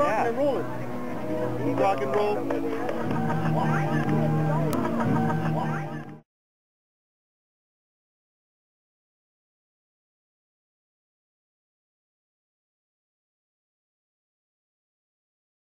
rock yeah. and rolling. Rock and roll.